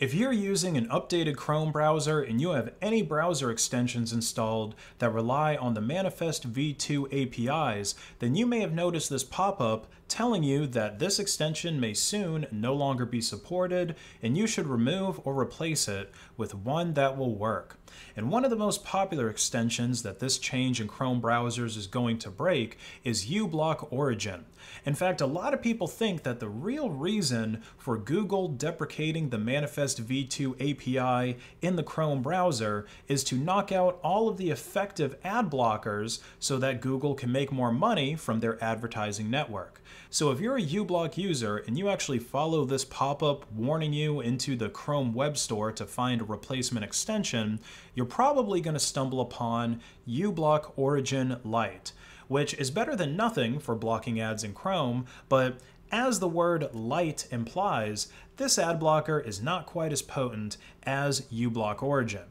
If you're using an updated Chrome browser and you have any browser extensions installed that rely on the Manifest v2 APIs, then you may have noticed this pop-up telling you that this extension may soon no longer be supported and you should remove or replace it with one that will work. And one of the most popular extensions that this change in Chrome browsers is going to break is uBlock Origin. In fact, a lot of people think that the real reason for Google deprecating the Manifest v2 API in the Chrome browser is to knock out all of the effective ad blockers so that Google can make more money from their advertising network. So if you're a uBlock user and you actually follow this pop-up warning you into the Chrome Web Store to find a replacement extension, you're probably going to stumble upon uBlock Origin Lite which is better than nothing for blocking ads in Chrome, but as the word light implies, this ad blocker is not quite as potent as uBlock Origin.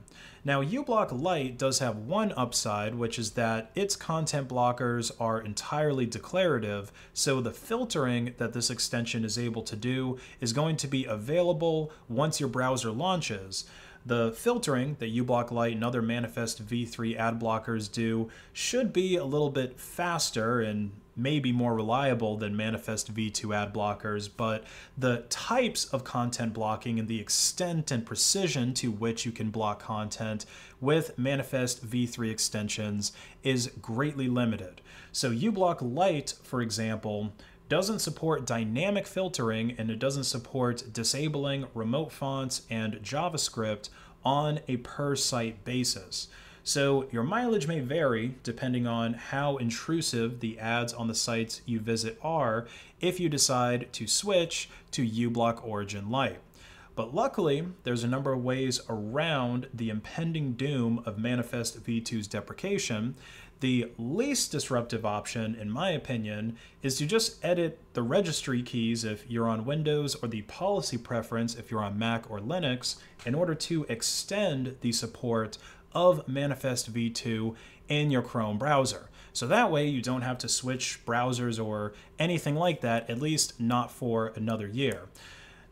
Now, uBlock Lite does have one upside, which is that its content blockers are entirely declarative, so the filtering that this extension is able to do is going to be available once your browser launches. The filtering that uBlock Lite and other Manifest v3 ad blockers do should be a little bit faster and maybe more reliable than Manifest v2 ad blockers, but the types of content blocking and the extent and precision to which you can block content with Manifest v3 extensions is greatly limited. So uBlock Lite, for example, doesn't support dynamic filtering and it doesn't support disabling remote fonts and JavaScript on a per site basis. So your mileage may vary depending on how intrusive the ads on the sites you visit are if you decide to switch to uBlock Origin Lite. But luckily, there's a number of ways around the impending doom of Manifest v2's deprecation the least disruptive option, in my opinion, is to just edit the registry keys if you're on Windows or the policy preference if you're on Mac or Linux in order to extend the support of Manifest v2 in your Chrome browser. So that way you don't have to switch browsers or anything like that, at least not for another year.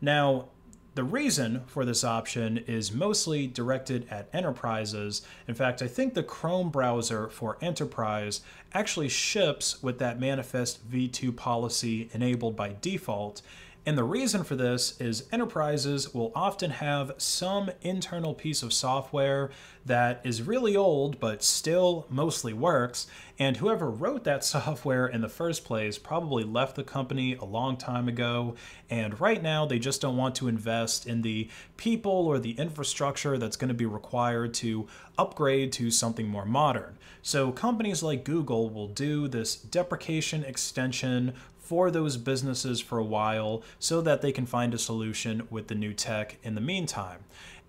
Now, the reason for this option is mostly directed at enterprises. In fact, I think the Chrome browser for enterprise actually ships with that Manifest v2 policy enabled by default, and the reason for this is enterprises will often have some internal piece of software that is really old but still mostly works, and whoever wrote that software in the first place probably left the company a long time ago, and right now they just don't want to invest in the people or the infrastructure that's going to be required to upgrade to something more modern. So companies like Google will do this deprecation extension for those businesses for a while so that they can find a solution with the new tech in the meantime.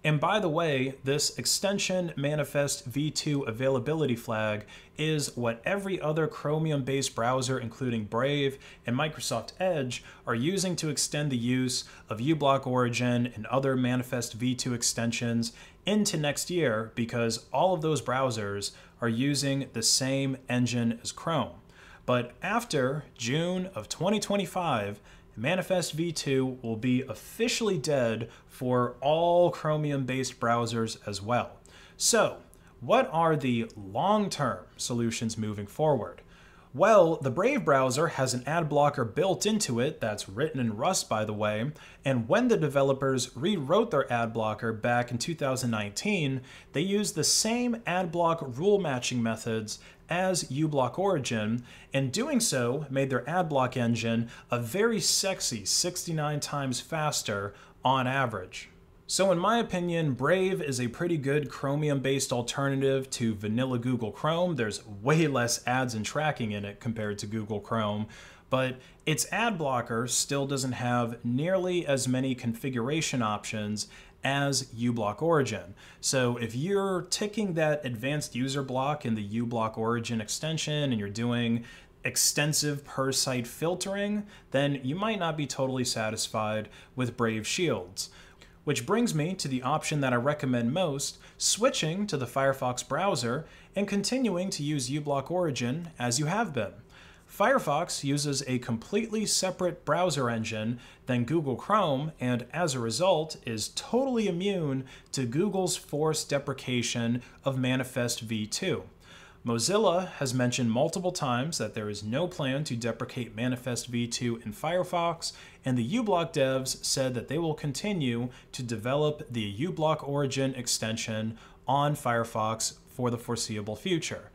And by the way, this extension manifest v2 availability flag is what every other Chromium based browser, including Brave and Microsoft Edge, are using to extend the use of uBlock Origin and other manifest v2 extensions into next year because all of those browsers are using the same engine as Chrome. But after June of 2025, Manifest v2 will be officially dead for all Chromium based browsers as well. So, what are the long term solutions moving forward? Well, the Brave browser has an ad blocker built into it that's written in Rust, by the way, and when the developers rewrote their ad blocker back in 2019, they used the same ad block rule matching methods as uBlock Origin, and doing so made their ad block engine a very sexy 69 times faster on average. So in my opinion, Brave is a pretty good Chromium-based alternative to vanilla Google Chrome. There's way less ads and tracking in it compared to Google Chrome, but its ad blocker still doesn't have nearly as many configuration options as uBlock Origin. So if you're ticking that advanced user block in the uBlock Origin extension and you're doing extensive per site filtering, then you might not be totally satisfied with Brave Shields. Which brings me to the option that I recommend most, switching to the Firefox browser and continuing to use uBlock Origin as you have been. Firefox uses a completely separate browser engine than Google Chrome and as a result is totally immune to Google's forced deprecation of Manifest v2. Mozilla has mentioned multiple times that there is no plan to deprecate Manifest v2 in Firefox, and the uBlock devs said that they will continue to develop the uBlock Origin extension on Firefox for the foreseeable future.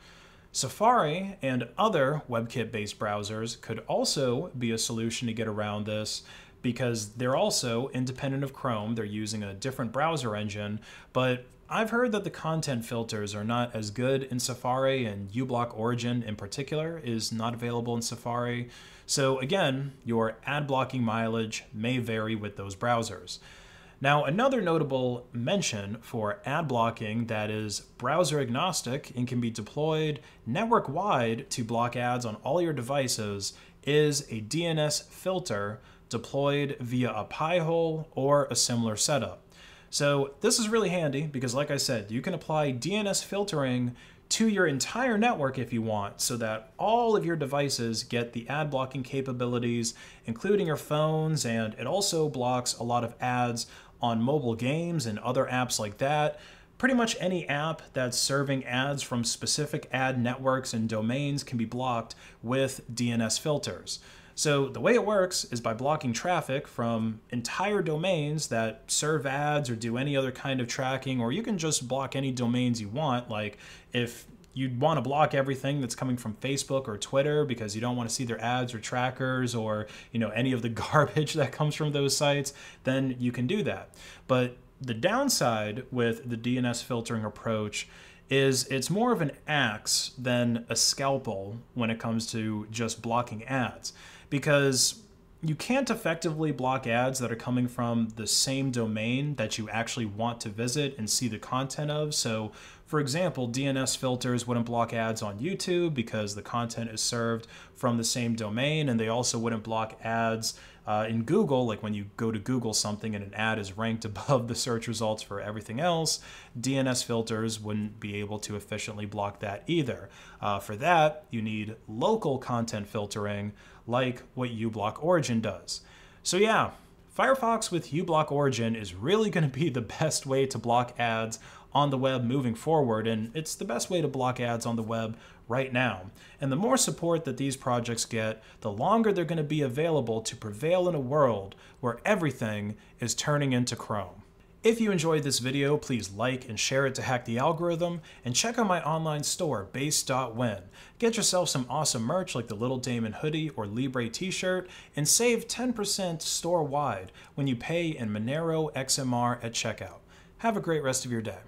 Safari and other WebKit-based browsers could also be a solution to get around this because they're also independent of Chrome. They're using a different browser engine, but I've heard that the content filters are not as good in Safari and uBlock Origin in particular is not available in Safari. So again, your ad blocking mileage may vary with those browsers. Now, another notable mention for ad blocking that is browser agnostic and can be deployed network wide to block ads on all your devices is a DNS filter deployed via a Pi-hole or a similar setup. So this is really handy because like I said, you can apply DNS filtering to your entire network if you want so that all of your devices get the ad blocking capabilities, including your phones, and it also blocks a lot of ads on mobile games and other apps like that. Pretty much any app that's serving ads from specific ad networks and domains can be blocked with DNS filters. So the way it works is by blocking traffic from entire domains that serve ads or do any other kind of tracking, or you can just block any domains you want. Like if you'd want to block everything that's coming from Facebook or Twitter because you don't want to see their ads or trackers or you know any of the garbage that comes from those sites, then you can do that. But the downside with the DNS filtering approach is it's more of an axe than a scalpel when it comes to just blocking ads because you can't effectively block ads that are coming from the same domain that you actually want to visit and see the content of. So, for example, DNS filters wouldn't block ads on YouTube because the content is served from the same domain, and they also wouldn't block ads uh, in Google, like when you go to Google something and an ad is ranked above the search results for everything else, DNS filters wouldn't be able to efficiently block that either. Uh, for that, you need local content filtering like what uBlock Origin does. So yeah, Firefox with uBlock Origin is really going to be the best way to block ads on the web moving forward, and it's the best way to block ads on the web right now. And the more support that these projects get, the longer they're going to be available to prevail in a world where everything is turning into Chrome. If you enjoyed this video, please like and share it to hack the algorithm, and check out my online store, based.win. Get yourself some awesome merch like the Little Damon hoodie or Libre t-shirt, and save 10% store-wide when you pay in Monero XMR at checkout. Have a great rest of your day.